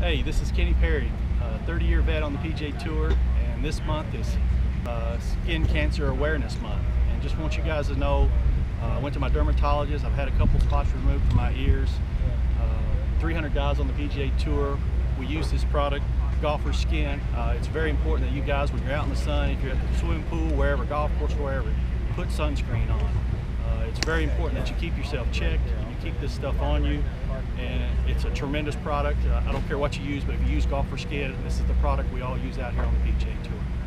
Hey, this is Kenny Perry, 30 year vet on the PGA Tour, and this month is uh, Skin Cancer Awareness Month. And just want you guys to know, uh, I went to my dermatologist, I've had a couple spots removed from my ears. Uh, 300 guys on the PGA Tour, we use this product, Golfersskin. Uh, it's very important that you guys, when you're out in the sun, if you're at the swimming pool, wherever, golf course, wherever, put sunscreen on. Uh, it's very important that you keep yourself checked and you keep this stuff on you and it's a tremendous product. Uh, I don't care what you use, but if you use Golfersskin, this is the product we all use out here on the PGA Tour.